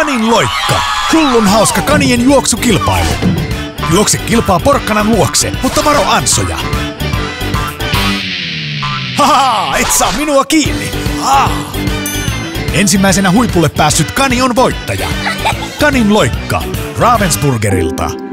Kanin loikka. Hullun hauska kanien juoksukilpailu. Juokse kilpaa porkkanan luokse, mutta varo ansoja. Haha, et saa minua kiinni. Ha. Ensimmäisenä huipulle päässyt kani on voittaja. Kanin loikka. Ravensburgerilta.